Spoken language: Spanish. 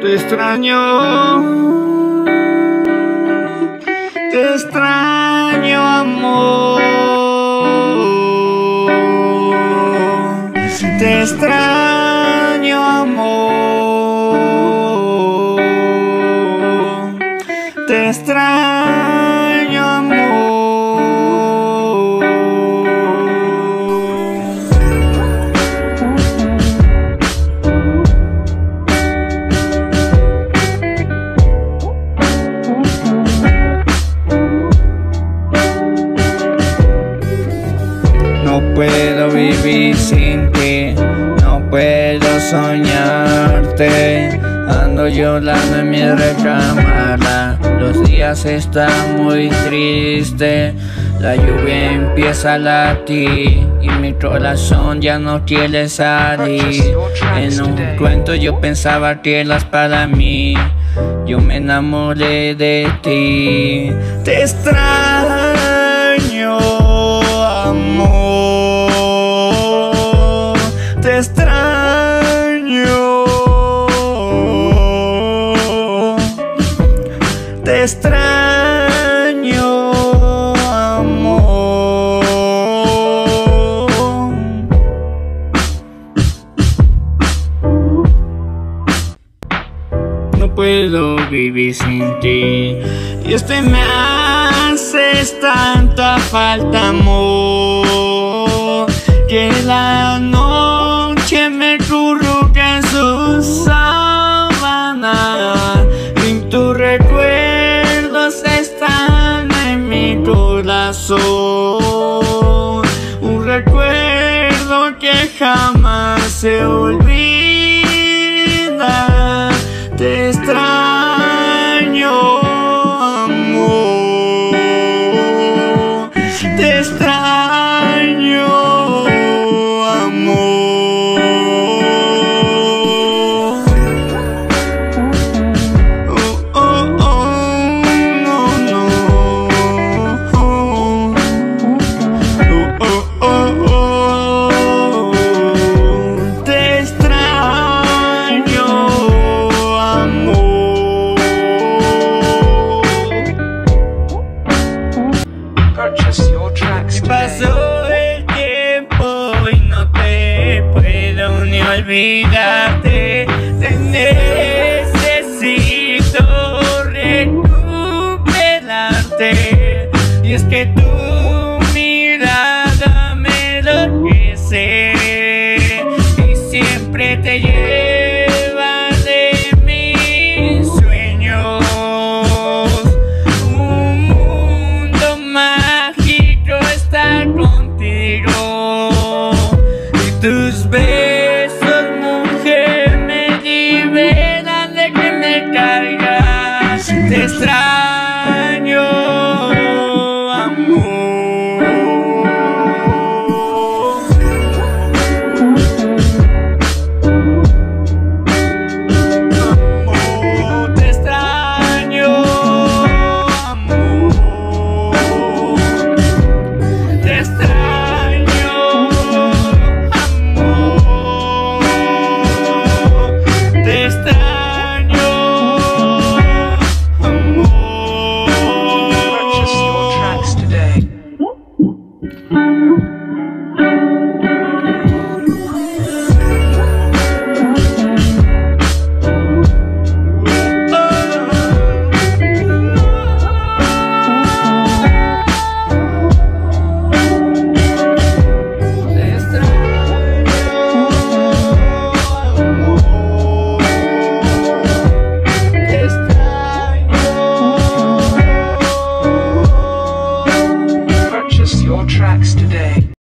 Te extraño. Te extraño, amor. Te extraño, amor. Te extraño, vivir sin ti, no puedo soñarte. Ando llorando en mi recámara, los días están muy tristes. La lluvia empieza a latir y mi corazón ya no quiere salir. En un cuento yo pensaba que eras para mí. Yo me enamoré de ti. Te extraño, extraño, amor. No puedo vivir sin ti. Y este me haces tanta falta, amor. Que la recuerdo que jamás se olvida. Pasó el tiempo y no te puedo ni olvidarte. Tus besos, mujer, me liberan de que me cargas. Mm-hmm.